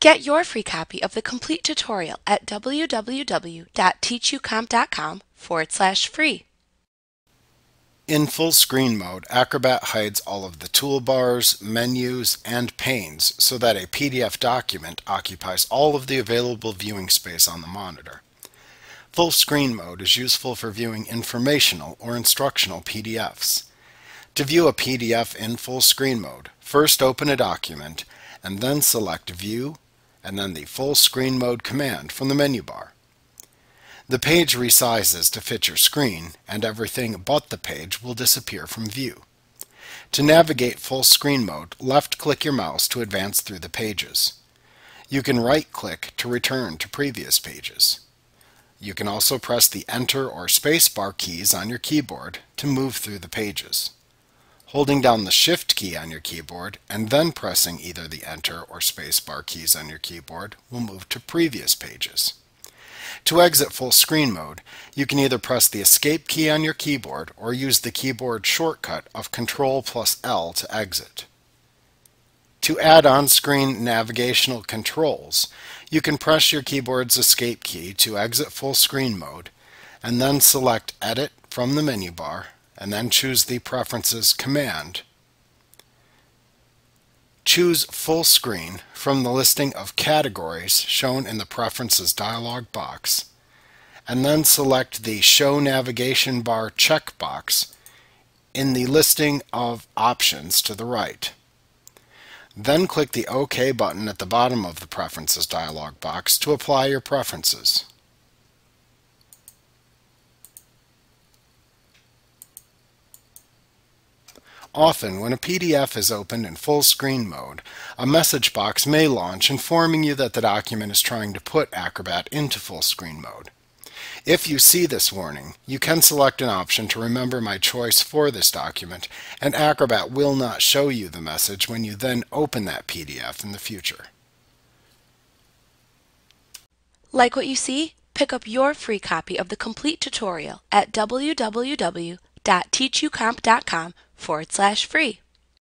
Get your free copy of the complete tutorial at www.teachucomp.com forward slash free. In full screen mode, Acrobat hides all of the toolbars, menus, and panes so that a PDF document occupies all of the available viewing space on the monitor. Full screen mode is useful for viewing informational or instructional PDFs. To view a PDF in full screen mode, first open a document and then select View and then the full screen mode command from the menu bar. The page resizes to fit your screen and everything but the page will disappear from view. To navigate full screen mode, left-click your mouse to advance through the pages. You can right-click to return to previous pages. You can also press the Enter or Spacebar keys on your keyboard to move through the pages. Holding down the Shift key on your keyboard and then pressing either the Enter or Spacebar keys on your keyboard will move to previous pages. To exit full screen mode, you can either press the Escape key on your keyboard or use the keyboard shortcut of Ctrl plus L to exit. To add on-screen navigational controls, you can press your keyboard's Escape key to exit full screen mode and then select Edit from the menu bar and then choose the Preferences command. Choose Full Screen from the listing of categories shown in the Preferences dialog box, and then select the Show Navigation Bar checkbox in the listing of options to the right. Then click the OK button at the bottom of the Preferences dialog box to apply your preferences. Often, when a PDF is opened in full screen mode, a message box may launch informing you that the document is trying to put Acrobat into full screen mode. If you see this warning, you can select an option to remember my choice for this document, and Acrobat will not show you the message when you then open that PDF in the future. Like what you see? Pick up your free copy of the complete tutorial at www.teachucomp.com forward slash free.